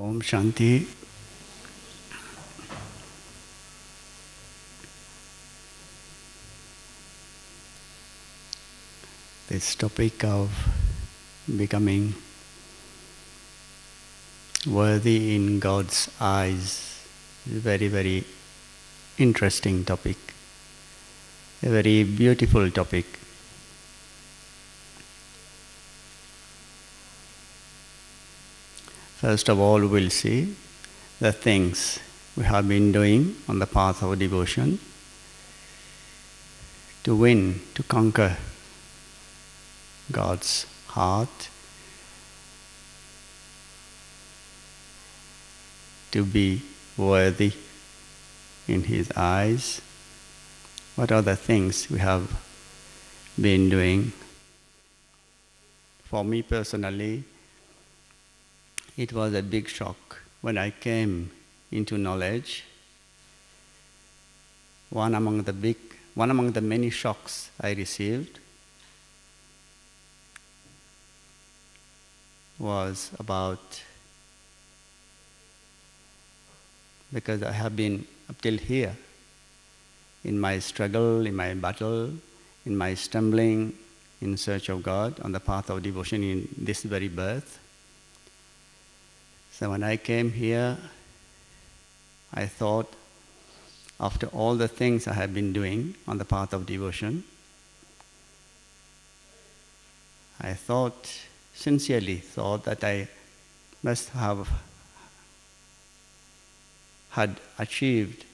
Om Shanti. This topic of becoming worthy in God's eyes is a very, very interesting topic, a very beautiful topic. First of all, we'll see the things we have been doing on the path of devotion to win, to conquer God's heart, to be worthy in His eyes. What are the things we have been doing? For me personally, it was a big shock when I came into knowledge. One among the big, one among the many shocks I received was about because I have been up till here in my struggle, in my battle, in my stumbling in search of God on the path of devotion in this very birth. So when I came here, I thought, after all the things I have been doing on the path of devotion, I thought, sincerely thought that I must have had achieved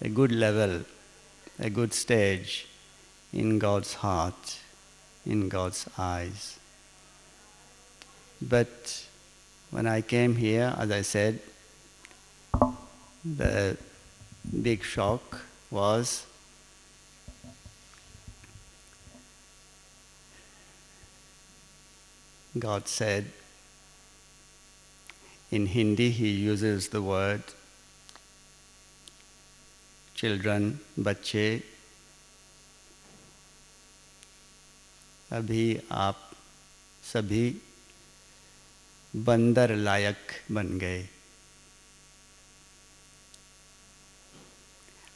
a good level, a good stage in God's heart, in God's eyes. But when I came here, as I said, the big shock was God said, in Hindi, he uses the word children, बच्चे अभी आप सभी बंदर लायक बन गए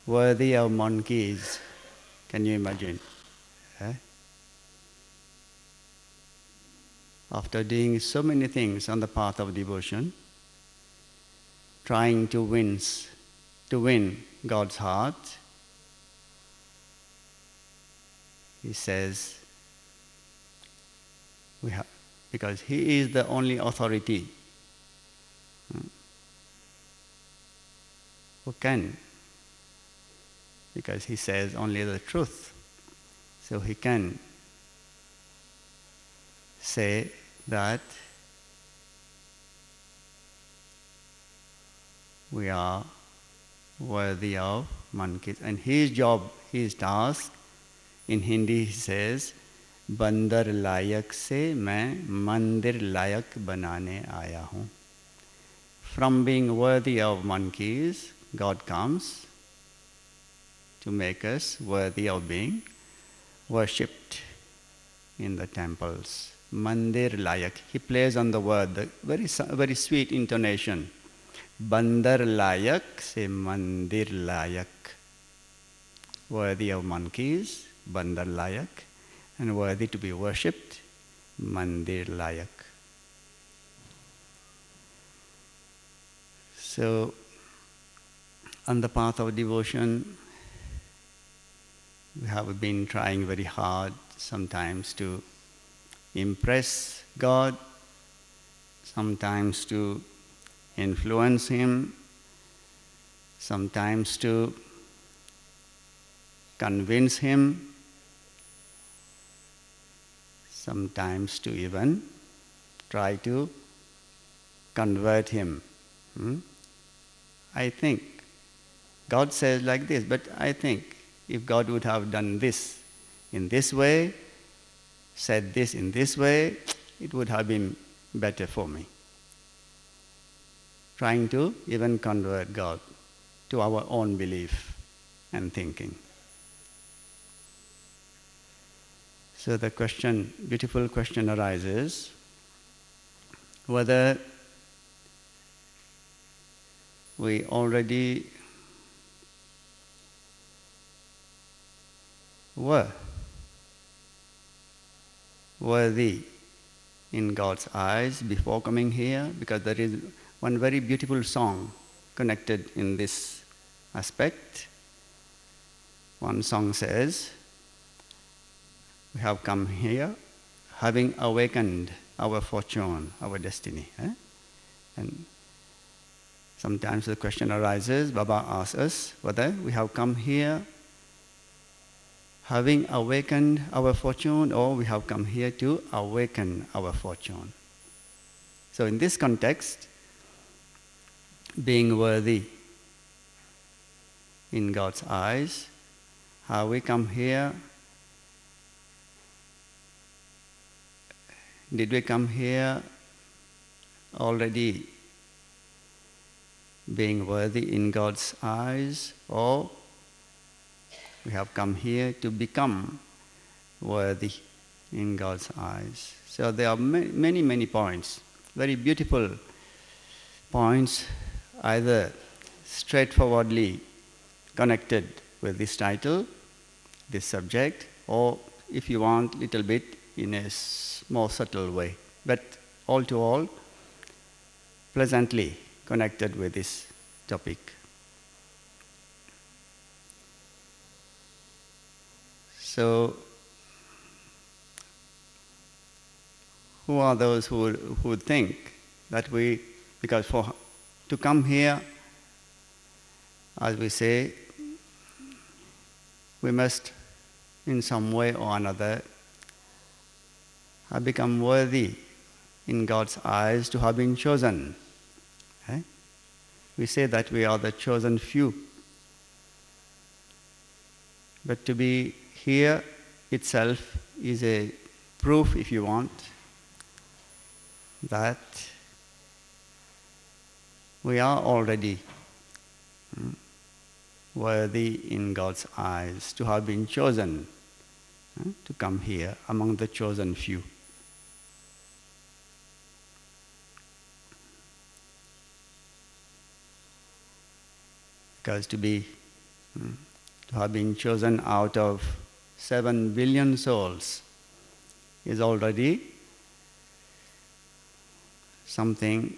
worthy of monkeys can you imagine eh? after doing so many things on the path of devotion trying to win to win god's heart he says we have because he is the only authority hmm. who can, because he says only the truth. So he can say that we are worthy of monkeys. And his job, his task, in Hindi he says, बंदर लायक से मैं मंदिर लायक बनाने आया हूँ। From being worthy of monkeys God comes to make us worthy of being worshipped in the temples मंदिर लायक ही plays on the word very very sweet intonation बंदर लायक से मंदिर लायक। वर्दी ऑफ़ मंकीज बंदर लायक। And worthy to be worshipped, mandir layak. So, on the path of devotion, we have been trying very hard sometimes to impress God, sometimes to influence Him, sometimes to convince Him sometimes to even try to convert him. Hmm? I think God says like this, but I think if God would have done this in this way, said this in this way, it would have been better for me. Trying to even convert God to our own belief and thinking. So the question, beautiful question arises whether we already were worthy in God's eyes before coming here, because there is one very beautiful song connected in this aspect. One song says, We have come here having awakened our fortune, our destiny. Eh? And sometimes the question arises, Baba asks us whether we have come here having awakened our fortune or we have come here to awaken our fortune. So, in this context, being worthy in God's eyes, how we come here Did we come here already being worthy in God's eyes, or we have come here to become worthy in God's eyes? So there are many, many points, very beautiful points, either straightforwardly connected with this title, this subject, or if you want, little bit in a more subtle way, but all to all, pleasantly connected with this topic. So, who are those who, who think that we, because for to come here, as we say, we must in some way or another have become worthy in God's eyes to have been chosen. Okay? We say that we are the chosen few. But to be here itself is a proof, if you want, that we are already hmm, worthy in God's eyes to have been chosen hmm, to come here among the chosen few. Because to be hmm, to have been chosen out of seven billion souls is already something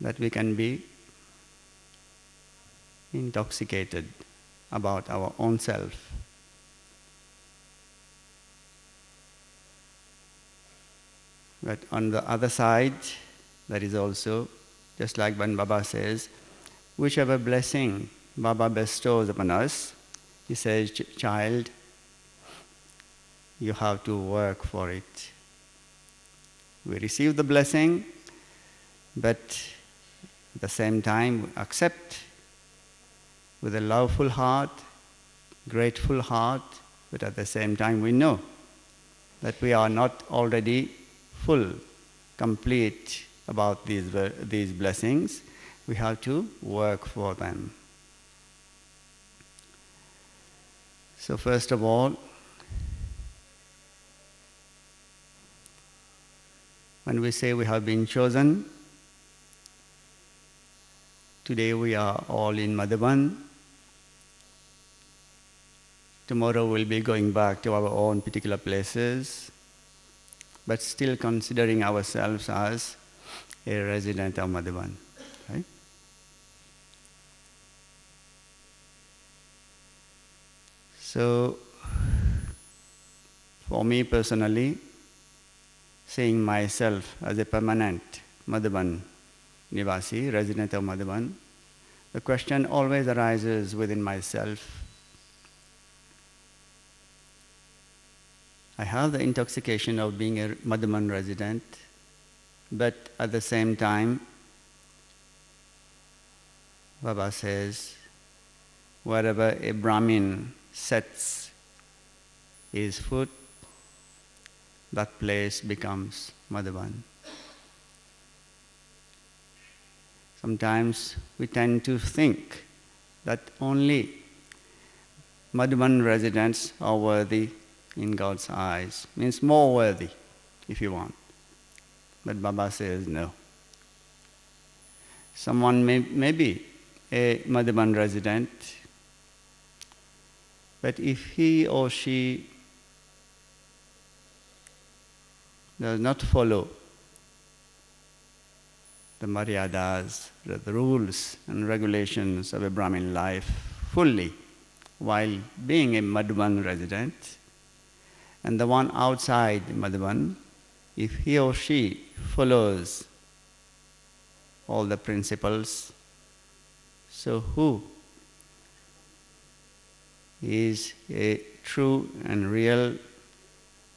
that we can be intoxicated about our own self. But on the other side, there is also just like when Baba says, whichever blessing Baba bestows upon us, he says, child, you have to work for it. We receive the blessing, but at the same time accept with a loveful heart, grateful heart, but at the same time we know that we are not already full, complete about these, these blessings, we have to work for them. So, first of all, when we say we have been chosen, today we are all in Madhuban. Tomorrow we'll be going back to our own particular places, but still considering ourselves as a resident of Madhuban. Right? So, for me personally, seeing myself as a permanent Madhuban Nivasi, resident of Madhuban, the question always arises within myself I have the intoxication of being a Madhuban resident but at the same time, Baba says, wherever a Brahmin sets his foot, that place becomes Madhuban. Sometimes we tend to think that only Madhuban residents are worthy in God's eyes, means more worthy, if you want. But Baba says no. Someone may, may be a Madhuban resident, but if he or she does not follow the maryadas, the rules and regulations of a Brahmin life fully while being a Madhuban resident, and the one outside Madhuban, if he or she follows all the principles, so who is a true and real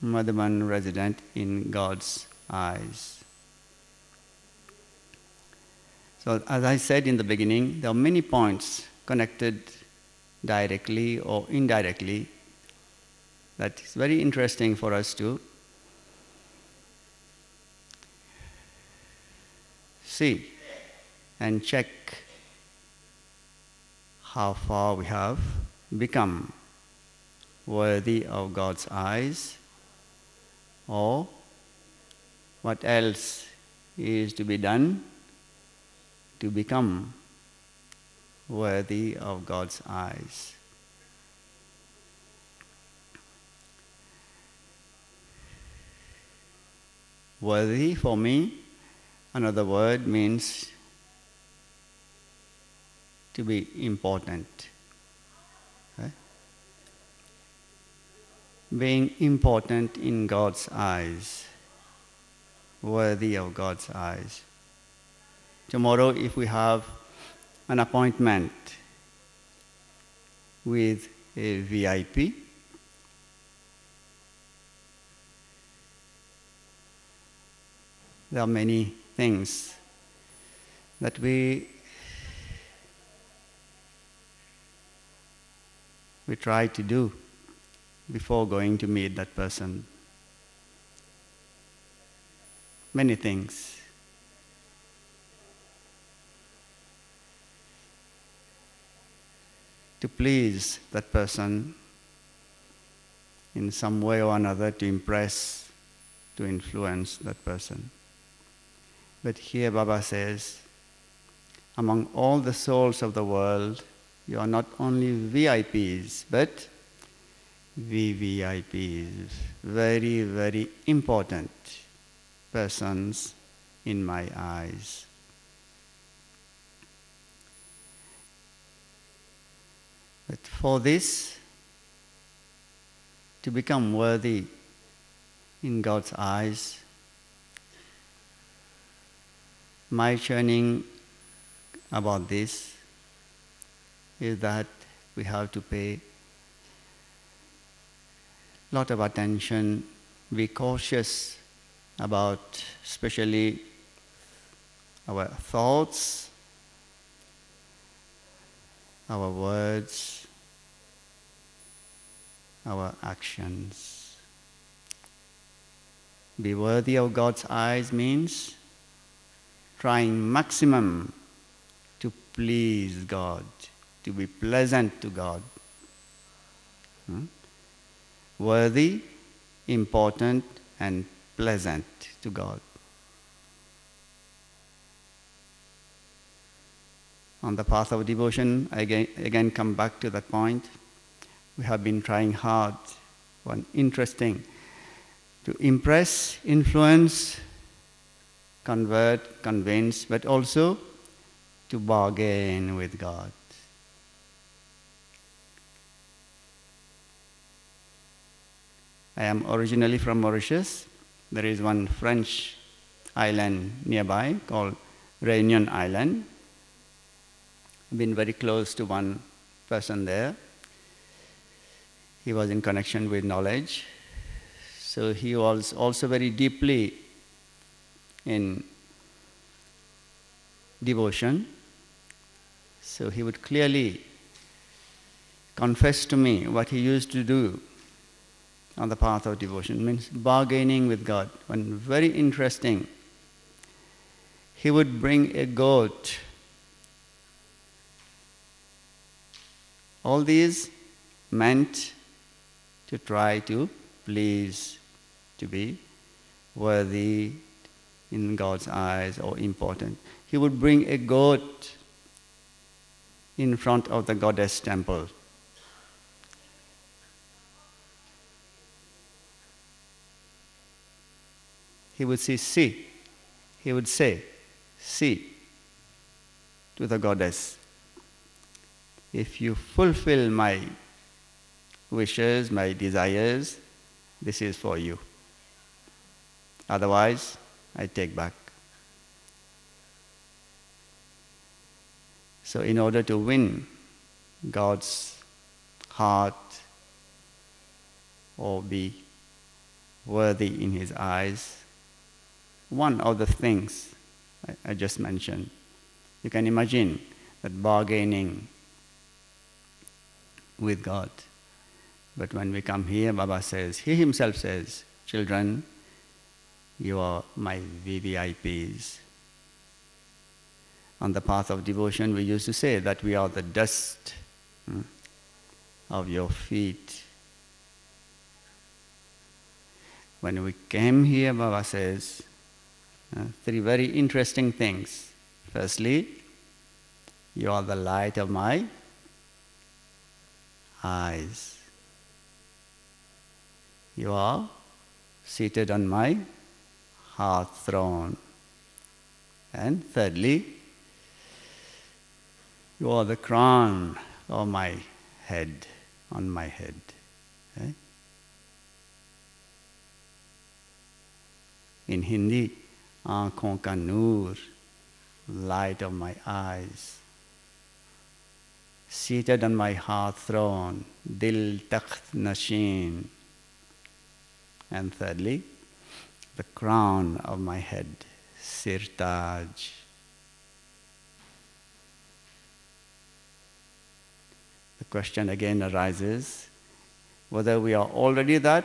Madhuban resident in God's eyes? So, as I said in the beginning, there are many points connected directly or indirectly that is very interesting for us to see and check how far we have become worthy of God's eyes or what else is to be done to become worthy of God's eyes. Worthy for me, another word means to be important. Being important in God's eyes, worthy of God's eyes. Tomorrow, if we have an appointment with a VIP, there are many things that we we try to do before going to meet that person. Many things. To please that person in some way or another, to impress, to influence that person. But here Baba says, among all the souls of the world, you are not only VIPs, but VVIPs, very, very important persons in my eyes. But for this to become worthy in God's eyes, my churning about this is that we have to pay lot of attention, be cautious about especially our thoughts, our words, our actions. Be worthy of God's eyes means trying maximum to please God, to be pleasant to God. Hmm? Worthy, important, and pleasant to God. On the path of devotion, I again, again come back to that point. We have been trying hard, one interesting, to impress, influence, convert, convince, but also to bargain with God. I am originally from Mauritius. There is one French island nearby called Reunion Island. I've been very close to one person there. He was in connection with knowledge. So he was also very deeply in devotion. So he would clearly confess to me what he used to do on the path of devotion, means bargaining with God. One very interesting. He would bring a goat. All these meant to try to please, to be worthy in God's eyes or important. He would bring a goat in front of the goddess temple. He would say, See. He would say, See to the goddess. If you fulfill my wishes, my desires, this is for you. Otherwise, I take back. So, in order to win God's heart or be worthy in His eyes, one of the things I, just mentioned, you can imagine that bargaining with God. But when we come here, Baba says, He Himself says, Children, you are my VVIPs. On the path of devotion, we used to say that we are the dust hmm, of your feet. When we came here, Baba says uh, three very interesting things. Firstly, you are the light of my eyes. You are seated on my heart throne. And thirdly, you are the crown of my head, on my head. Okay? In Hindi, आंखों का नूर, light of my eyes. Seated on my heart throne, dil takht nashin. And thirdly, the crown of my head, sirtaj. The question again arises whether we are already that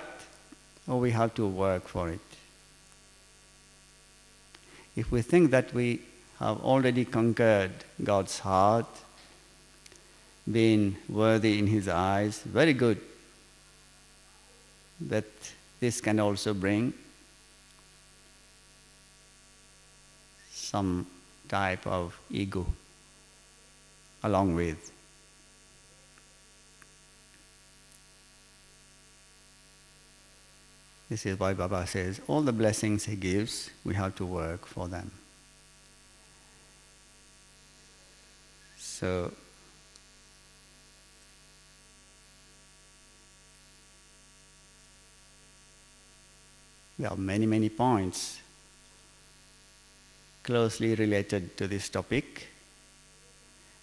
or we have to work for it. If we think that we have already conquered God's heart, been worthy in His eyes, very good. But this can also bring some type of ego along with. This is why Baba says all the blessings he gives, we have to work for them. So, there are many, many points closely related to this topic,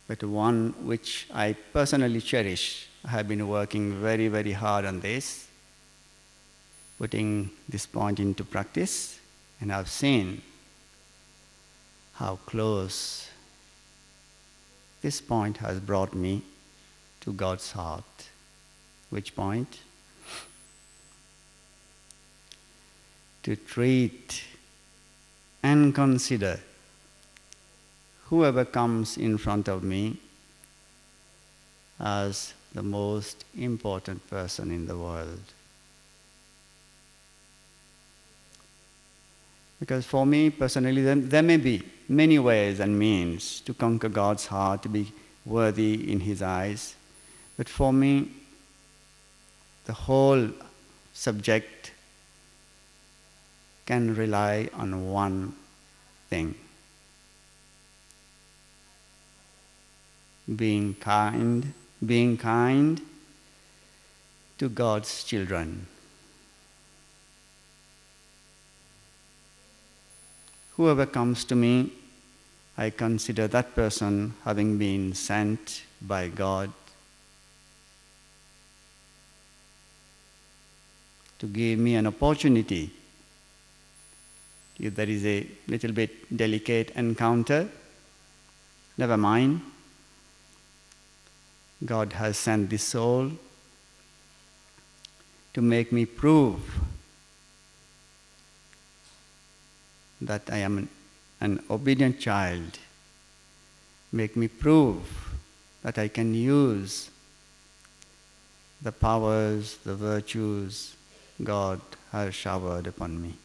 but one which I personally cherish. I have been working very, very hard on this putting this point into practice, and I've seen how close this point has brought me to God's heart. Which point? To treat and consider whoever comes in front of me as the most important person in the world. Because for me personally, there, there may be many ways and means to conquer God's heart, to be worthy in His eyes. But for me, the whole subject can rely on one thing being kind, being kind to God's children. Whoever comes to me, I consider that person having been sent by God to give me an opportunity. If there is a little bit delicate encounter, never mind. God has sent this soul to make me prove that I am an, an obedient child. Make me prove that I can use the powers, the virtues God has showered upon me.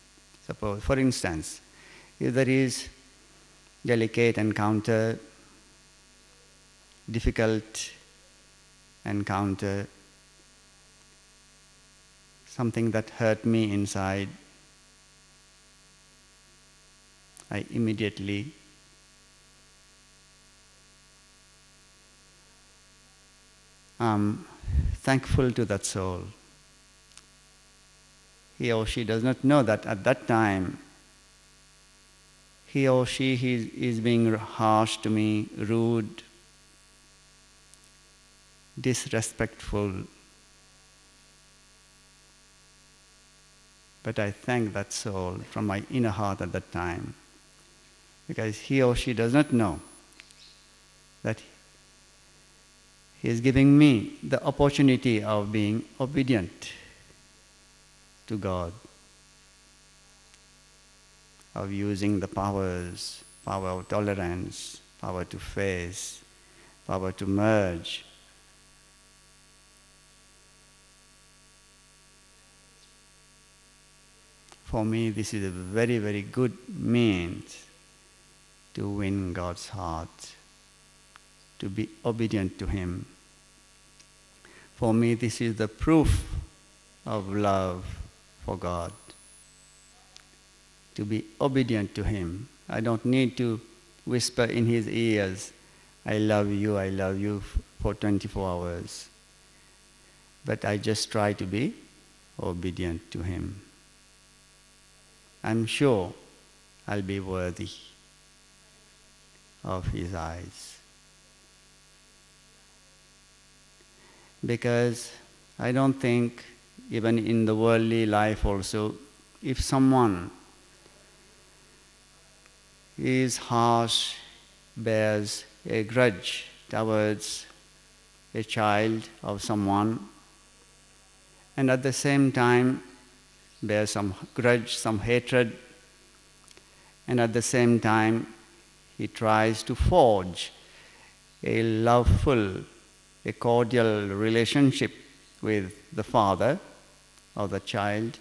Suppose, for instance, if there is delicate encounter, difficult encounter, something that hurt me inside, I immediately am thankful to that soul. He or she does not know that at that time he or she is being harsh to me, rude, disrespectful. But I thank that soul from my inner heart at that time because he or she does not know that he is giving me the opportunity of being obedient to God, of using the powers, power of tolerance, power to face, power to merge. For me, this is a very, very good means to win God's heart, to be obedient to Him. For me, this is the proof of love for God, to be obedient to Him. I don't need to whisper in His ears, I love you, I love you for 24 hours. But I just try to be obedient to Him. I'm sure I'll be worthy of his eyes. Because I don't think, even in the worldly life also, if someone is harsh, bears a grudge towards a child of someone, and at the same time bears some grudge, some hatred, and at the same time he tries to forge a loveful, a cordial relationship with the father of the child.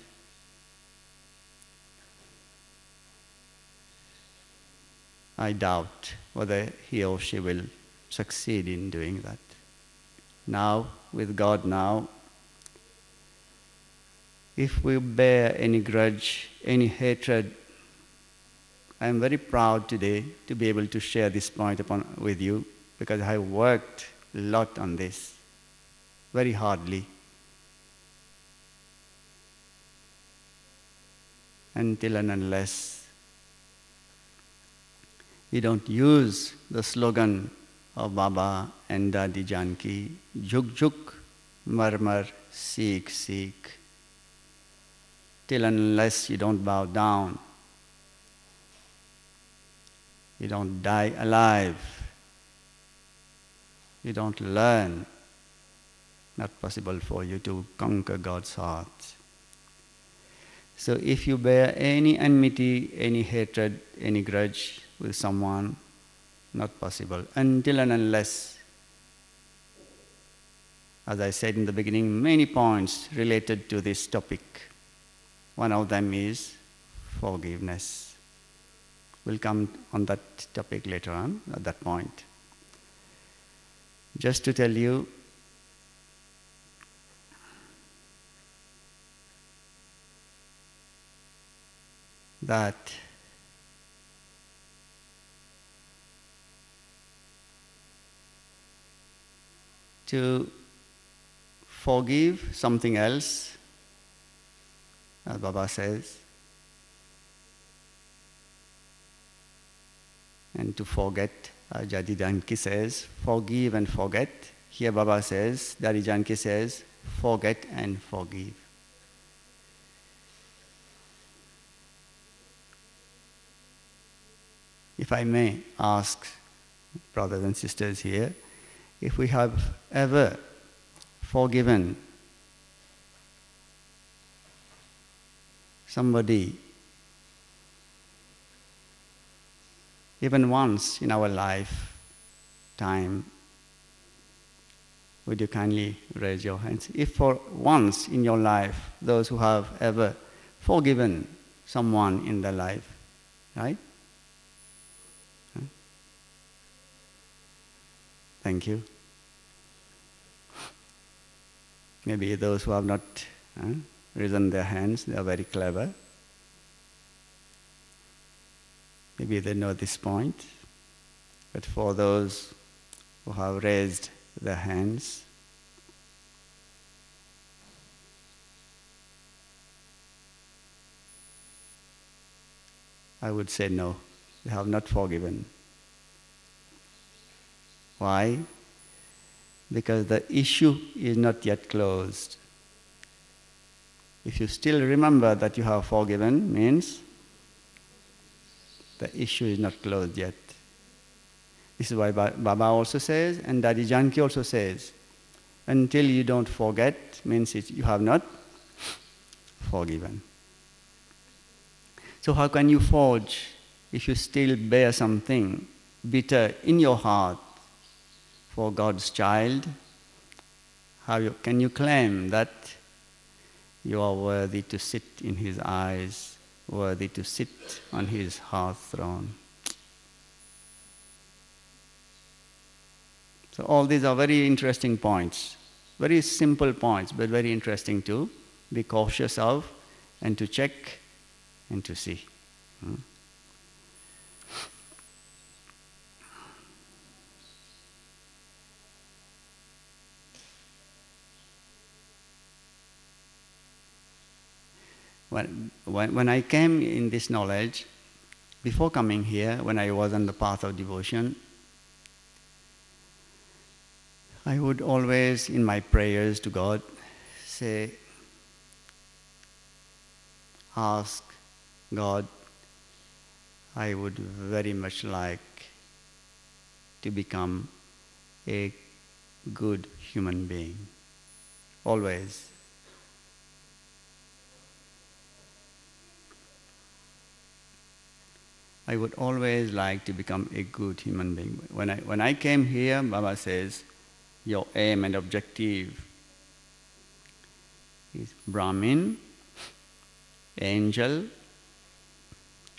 I doubt whether he or she will succeed in doing that. Now, with God now, if we bear any grudge, any hatred I am very proud today to be able to share this point upon, with you because I have worked a lot on this, very hardly. Until and unless we don't use the slogan of Baba and Dadi Janki, Juk Juk, Marmar, Seek, Seek. Till unless you don't bow down you don't die alive. You don't learn. Not possible for you to conquer God's heart. So if you bear any enmity, any hatred, any grudge with someone, not possible until and unless, as I said in the beginning, many points related to this topic. One of them is forgiveness. We'll come on that topic later on, at that point. Just to tell you, that to forgive something else, as Baba says, and to forget. Uh, Dadi Janki says, forgive and forget. Here Baba says, Dadi Janki says, forget and forgive. If I may ask brothers and sisters here, if we have ever forgiven somebody even once in our life time. Would you kindly raise your hands? If for once in your life, those who have ever forgiven someone in their life, right? Thank you. Maybe those who have not uh, risen their hands, they are very clever. Maybe they know this point. But for those who have raised their hands, I would say no, they have not forgiven. Why? Because the issue is not yet closed. If you still remember that you have forgiven, means the issue is not closed yet. This is why Baba also says, and Dadi Janki also says, until you don't forget, means it, you have not forgiven. So, how can you forge if you still bear something bitter in your heart for God's child? How you, can you claim that you are worthy to sit in His eyes, worthy to sit on His hearth throne? So, all these are very interesting points, very simple points, but very interesting to be cautious of and to check and to see. Hmm? When, when, I came in this knowledge, before coming here, when I was on the path of devotion, I would always, in my prayers to God, say, ask God, I would very much like to become a good human being. Always. I would always like to become a good human being. When I, when I came here, Baba says, your aim and objective is Brahmin, angel,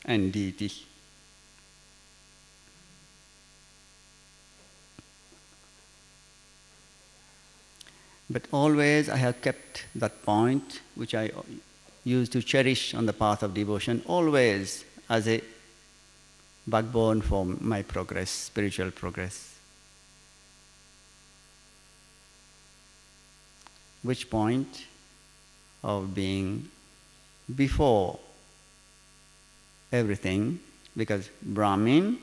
and deity. But always I have kept that point which I used to cherish on the path of devotion, always as a backbone for my progress, spiritual progress. which point of being before everything, because Brahmin,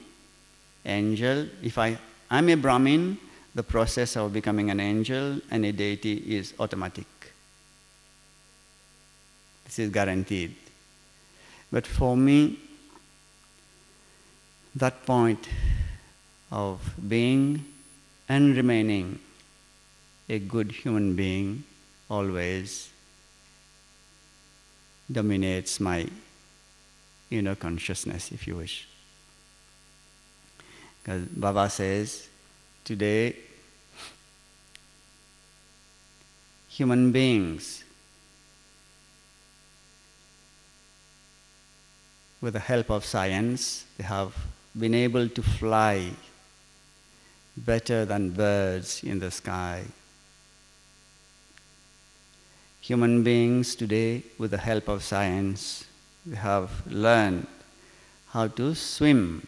angel, if I, I'm a Brahmin, the process of becoming an angel and a deity is automatic. This is guaranteed. But for me, that point of being and remaining a good human being always dominates my inner consciousness, if you wish. Because Baba says, today, human beings, with the help of science, they have been able to fly better than birds in the sky human beings today, with the help of science, we have learned how to swim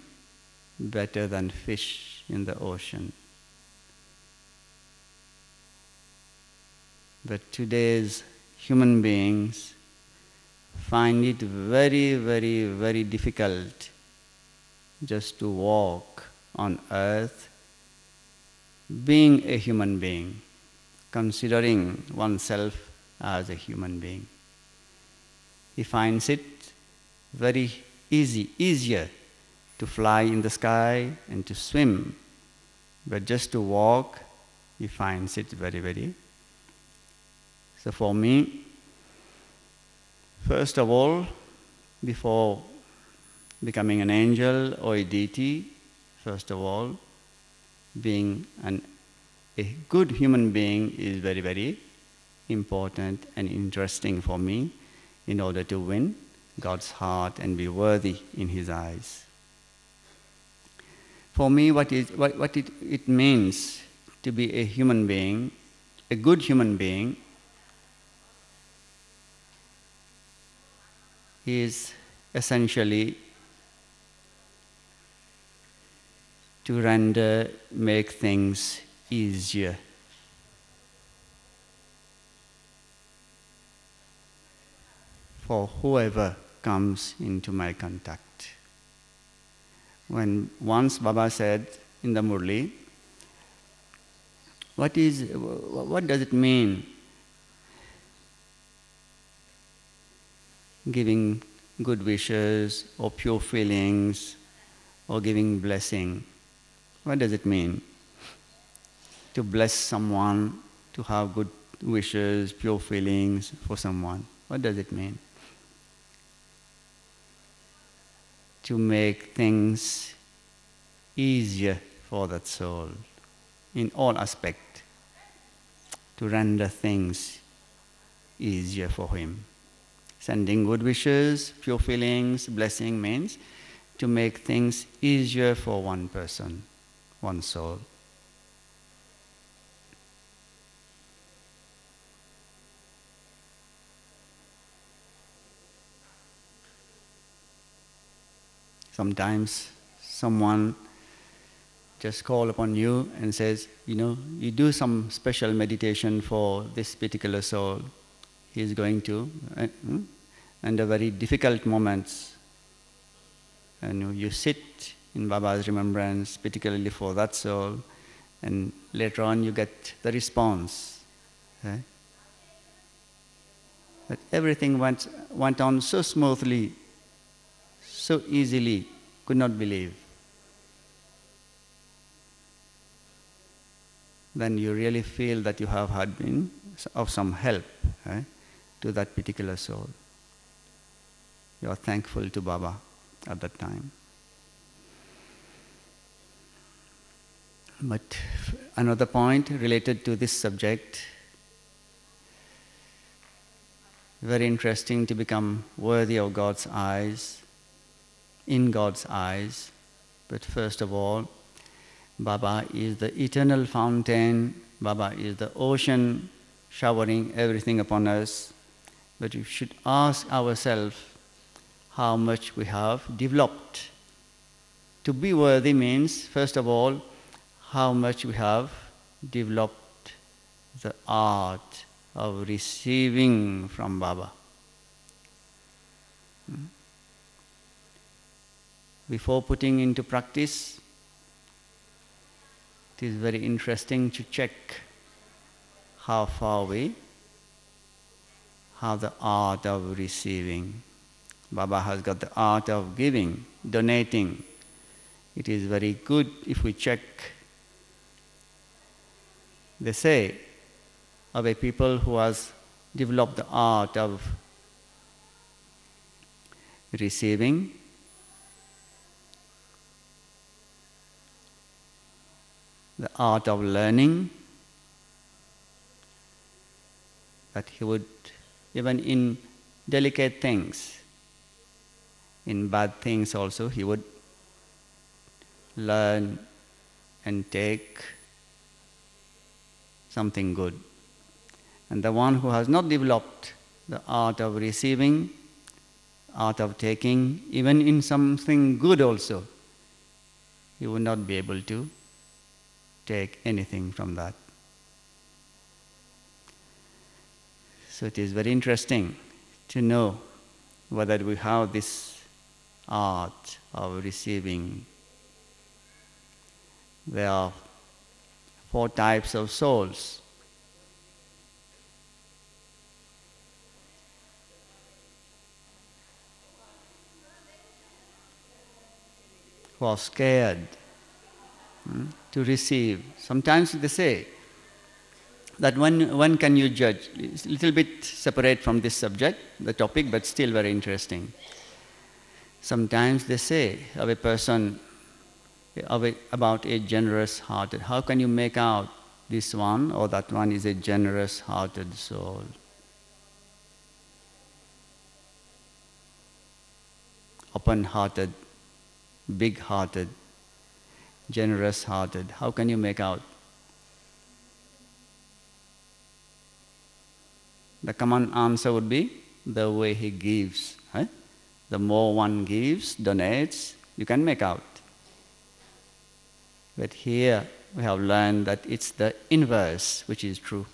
better than fish in the ocean. But today's human beings find it very, very, very difficult just to walk on earth being a human being, considering oneself as a human being. He finds it very easy, easier to fly in the sky and to swim, but just to walk, he finds it very, very. So for me, first of all, before becoming an angel or a deity, first of all, being an, a good human being is very, very important and interesting for me in order to win God's heart and be worthy in His eyes. For me, what, is, what, what it, it means to be a human being, a good human being, is essentially to render, make things easier. For whoever comes into my contact. When once Baba said in the Murli, what is what does it mean giving good wishes or pure feelings or giving blessing. What does it mean? To bless someone, to have good wishes, pure feelings for someone. What does it mean? To make things easier for that soul in all aspects, to render things easier for him. Sending good wishes, pure feelings, blessing means to make things easier for one person, one soul. Sometimes someone just call upon you and says, you know, you do some special meditation for this particular soul. He is going to, uh, hmm? under very difficult moments. And you sit in Baba's remembrance, particularly for that soul, and later on you get the response. Okay? That everything went, went on so smoothly, so easily, could not believe. Then you really feel that you have had been of some help eh, to that particular soul you are thankful to Baba at that time. But another point related to this subject very interesting to become worthy of God's eyes, in God's eyes. But first of all, Baba is the eternal fountain, Baba is the ocean showering everything upon us. But we should ask ourselves how much we have developed. To be worthy means, first of all, how much we have developed the art of receiving from Baba. Hmm? Before putting into practice, it is very interesting to check how far we have the art of receiving. Baba has got the art of giving, donating. It is very good if we check. They say of a people who has developed the art of receiving, the art of learning, that he would, even in delicate things, in bad things also, he would learn and take something good. And the one who has not developed the art of receiving, art of taking, even in something good also, he would not be able to take anything from that. So it is very interesting to know whether we have this art of receiving. Are four types of souls. Who are scared hmm, to receive. Sometimes they say that when, when can you judge? It's a little bit separate from this subject, the topic, but still very interesting. Sometimes they say of a person, about a generous hearted, how can you make out this one or that one is a generous hearted soul? Open hearted, big hearted. generous hearted? How can you make out? The common answer would be the way he gives. Right? The more one gives, donates, you can make out. But here we have learned that it's the inverse which is true.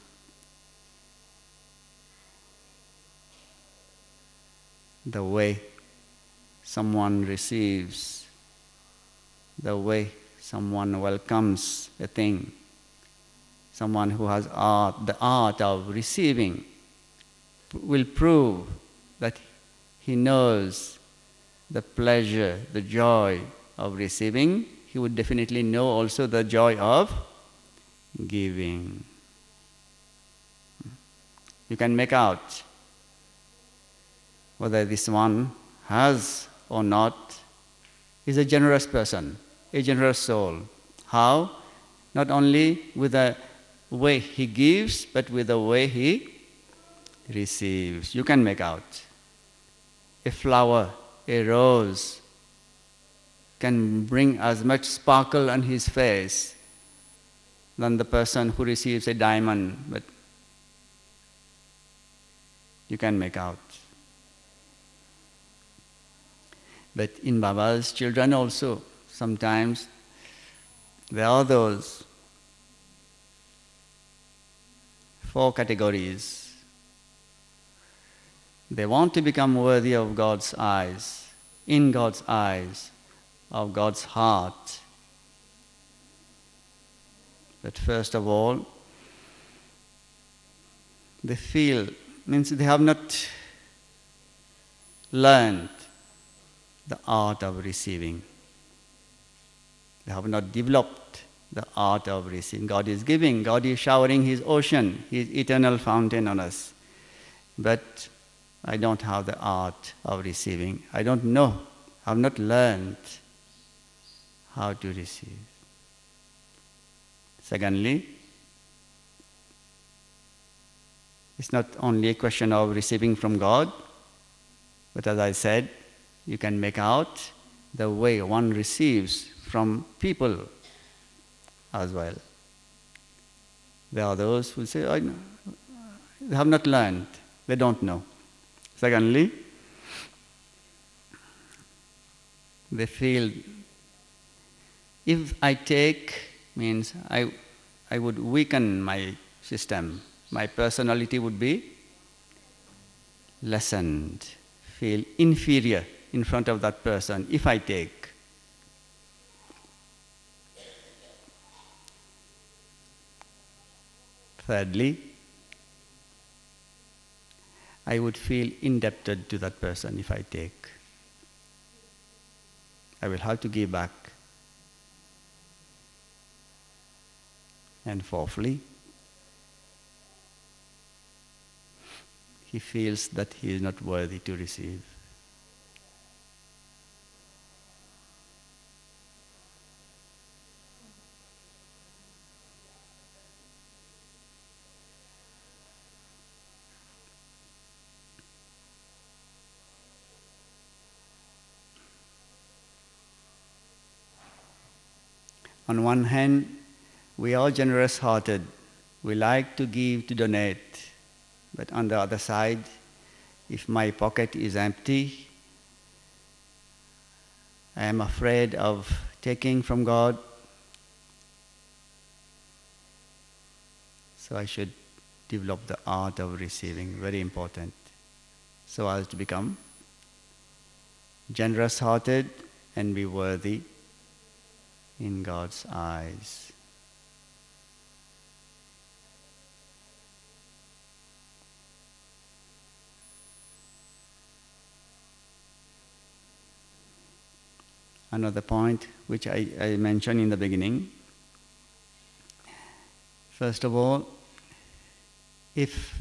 The way someone receives, the way someone welcomes a thing, someone who has art, the art of receiving, will prove that he knows the pleasure, the joy of receiving, he would definitely know also the joy of giving. You can make out whether this one has or not is a generous person, a generous soul. How? Not only with the way he gives, but with the way he receives. You can make out. A flower, a rose, can bring as much sparkle on his face than the person who receives a diamond, but you can make out. But in Baba's children also, sometimes there are those four categories they want to become worthy of God's eyes, in God's eyes, of God's heart. But first of all, they feel, means they have not learned the art of receiving. They have not developed the art of receiving. God is giving, God is showering His ocean, His eternal fountain on us. But I don't have the art of receiving. I don't know. I have not learned how to receive. Secondly, it's not only a question of receiving from God, but as I said, you can make out the way one receives from people as well. There are those who say, I they have not learned, they don't know. Secondly, they feel if I take means I, I would weaken my system. My personality would be lessened, feel inferior in front of that person if I take. Thirdly, I would feel indebted to that person if I take. I will have to give back. And fourthly, he feels that he is not worthy to receive. On one hand, we are generous hearted. We like to give, to donate. But on the other side, if my pocket is empty, I am afraid of taking from God. So I should develop the art of receiving, very important, so as to become generous hearted and be worthy in God's eyes. Another point which I, I mentioned in the beginning. First of all, if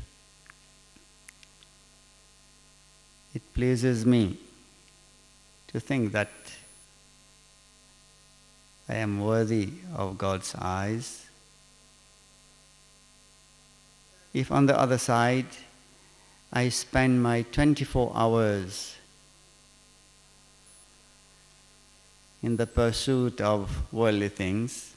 it pleases me to think that I am worthy of God's eyes. If on the other side, I spend my 24 hours in the pursuit of worldly things.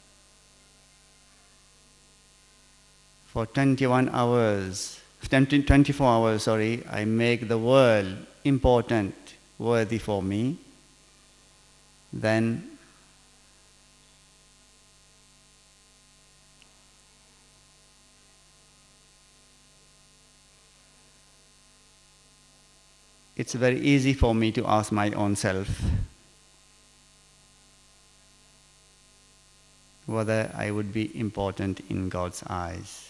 For 21 hours, 24 hours, sorry, I make the world important, worthy for me, then it's very easy for me to ask my own self whether I would be important in God's eyes.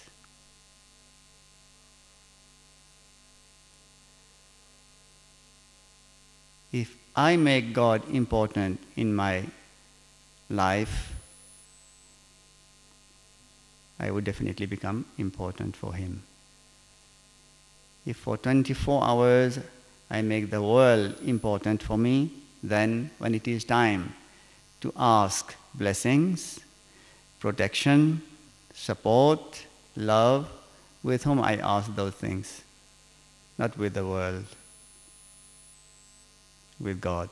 If I make God important in my life, I would definitely become important for Him. If for 24 hours I make the world important for me, then when it is time to ask blessings, protection, support, love, with whom I ask those things, not with the world, with God.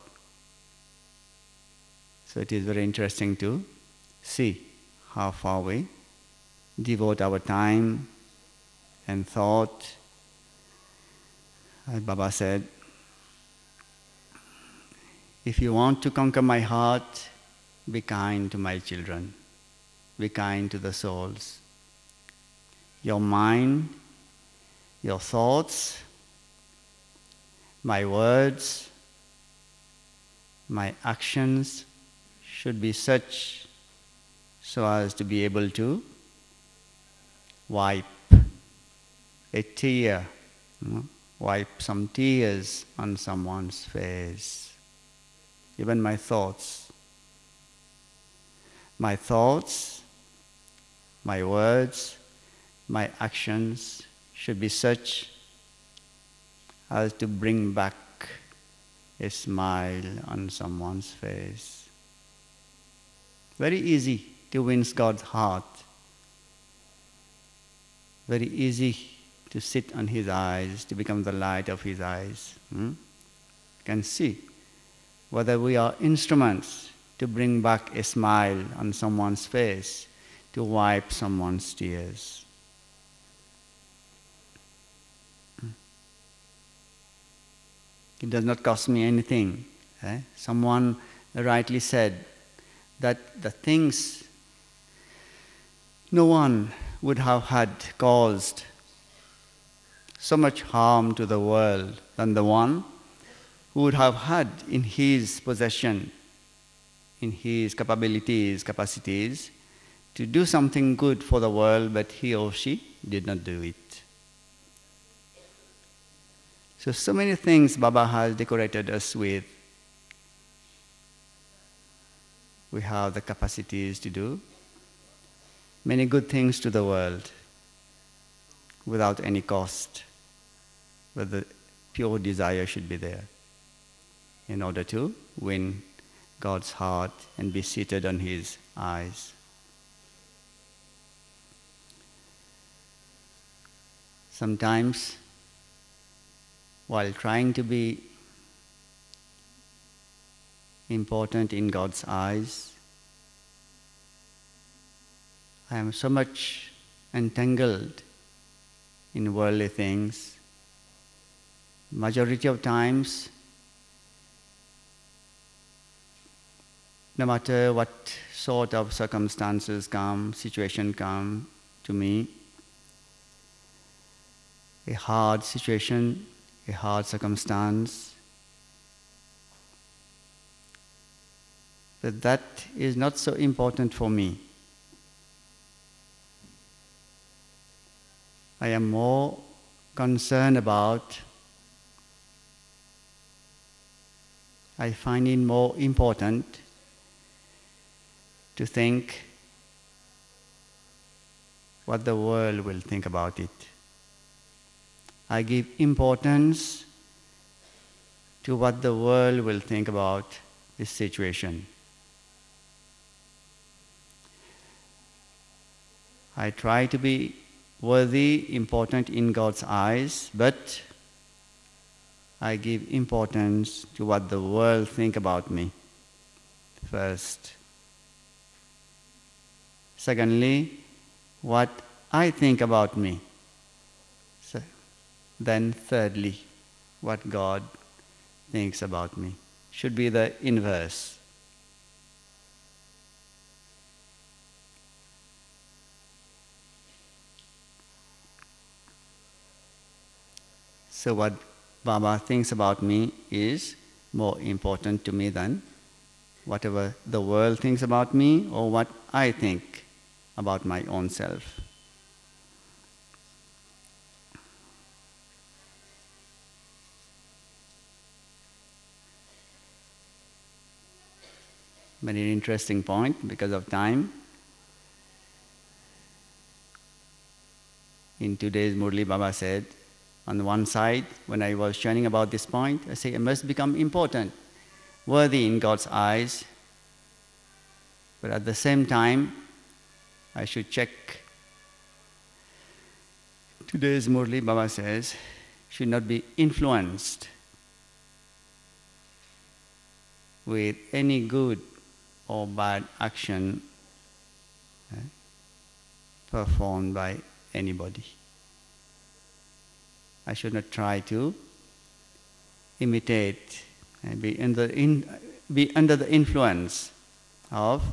So it is very interesting to see how far we devote our time and thought as Baba said, if you want to conquer my heart, be kind to my children. Be kind to the souls. Your mind, your thoughts, my words, my actions should be such so as to be able to wipe a tear. Wipe some tears on someone's face. Even my thoughts. My thoughts, my words, my actions should be such as to bring back a smile on someone's face. Very easy to win God's heart. Very easy to sit on his eyes, to become the light of his eyes. Hmm? Can see whether we are instruments to bring back a smile on someone's face, to wipe someone's tears. It does not cost me anything. Eh? Someone rightly said that the things no one would have had caused so much harm to the world than the one who would have had in his possession, in his capabilities, capacities, to do something good for the world, but he or she did not do it. So, so many things Baba has decorated us with. We have the capacities to do many good things to the world without any cost but the pure desire should be there in order to win God's heart and be seated on His eyes. Sometimes, while trying to be important in God's eyes, I am so much entangled in worldly things. Majority of times, no matter what sort of circumstances come, situation come to me, a hard situation, a hard circumstance, but that is not so important for me. I am more concerned about I find it more important to think what the world will think about it. I give importance to what the world will think about this situation. I try to be worthy, important in God's eyes, but I give importance to what the world think about me. first. Secondly, what I think about me. Then, thirdly, what God thinks about me. Should be the inverse. So, what Baba thinks about me is more important to me than whatever the world thinks about me or what I think about my own self. Very interesting point because of time. In today's Murli Baba said, on one side, when I was sharing about this point, I say I must become important, worthy in God's eyes. But at the same time, I should check. Today's Murli Baba says, should not be influenced with any good or bad action eh, performed by anybody. I should not try to imitate and be, in the in, be under the influence of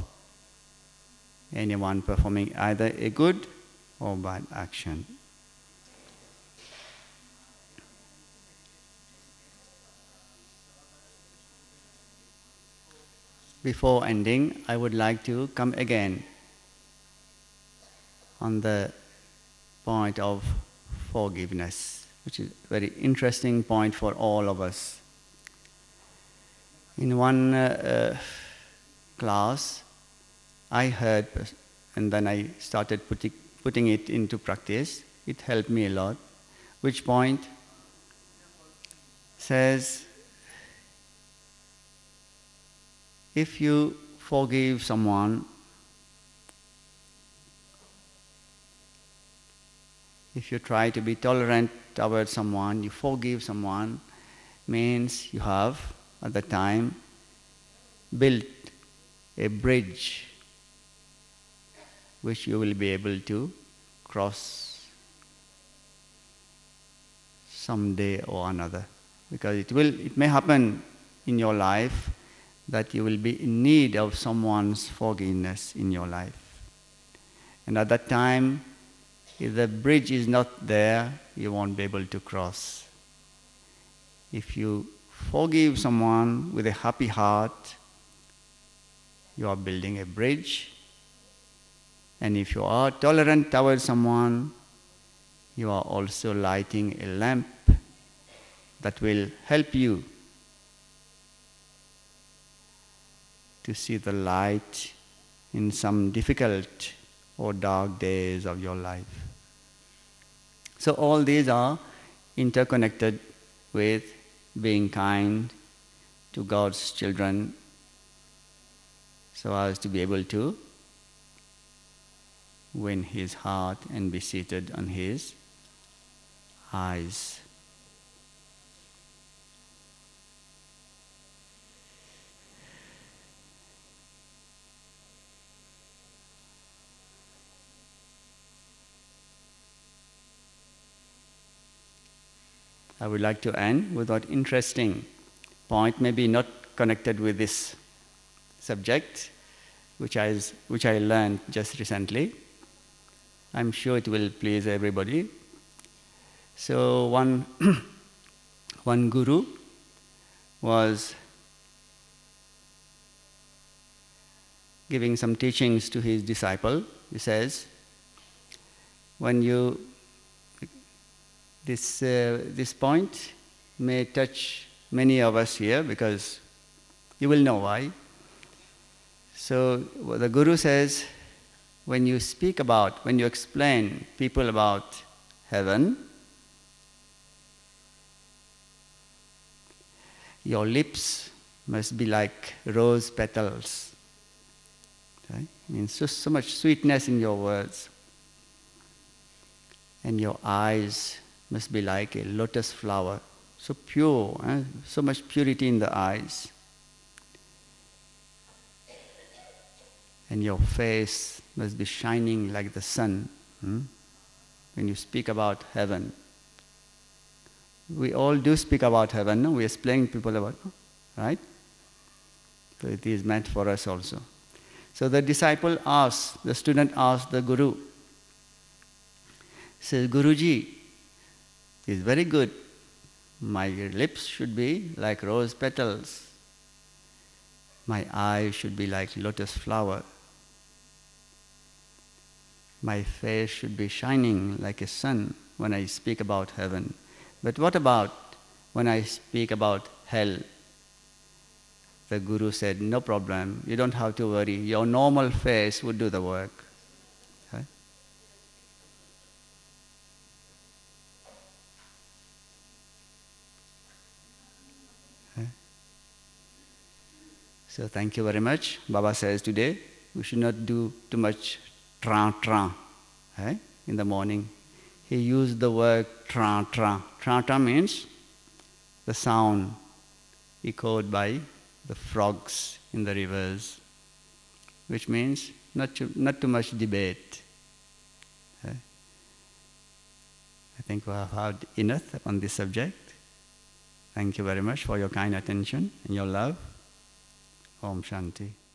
anyone performing either a good or bad action. Before ending, I would like to come again on the point of forgiveness, which is a very interesting point for all of us. In one uh, uh, class, I heard, and then I started putting, putting it into practice. It helped me a lot. Which point says, if you forgive someone, if you try to be tolerant towards someone, you forgive someone, means you have at the time built a bridge which you will be able to cross someday or another. Because it will it may happen in your life that you will be in need of someone's forgiveness in your life. And at that time, if the bridge is not there, you won't be able to cross. If you forgive someone with a happy heart, you are building a bridge. And if you are tolerant towards someone, you are also lighting a lamp that will help you to see the light in some difficult or dark days of your life. So, all these are interconnected with being kind to God's children so as to be able to win his heart and be seated on his eyes. I would like to end with an interesting point, maybe not connected with this subject, which I, which I learned just recently. I'm sure it will please everybody. So one, one guru was giving some teachings to his disciple. He says, when you this, uh, this point may touch many of us here because you will know why. So, the Guru says when you speak about, when you explain people about heaven, your lips must be like rose petals. Okay? Means so, so much sweetness in your words. And your eyes must be like a lotus flower, so pure, eh? so much purity in the eyes. and your face must be shining like the sun hmm? when you speak about heaven. We all do speak about heaven, no? We explain people about, right? So it is meant for us also. So the disciple asks, the student asks the Guru, says, Guruji, is very good. My lips should be like rose petals. My eyes should be like lotus flower. My face should be shining like a sun when I speak about heaven. But what about when I speak about hell? The Guru said, No problem, you don't have to worry. Your normal face would do the work. So, thank you very much. Baba says today we should not do too much tra tra okay? in the morning. He used the word tra tra. Tra tra means the sound echoed by the frogs in the rivers, which means not too, not too much debate. Okay? I think we have had enough on this subject. Thank you very much for your kind attention and your love. Om Shanti.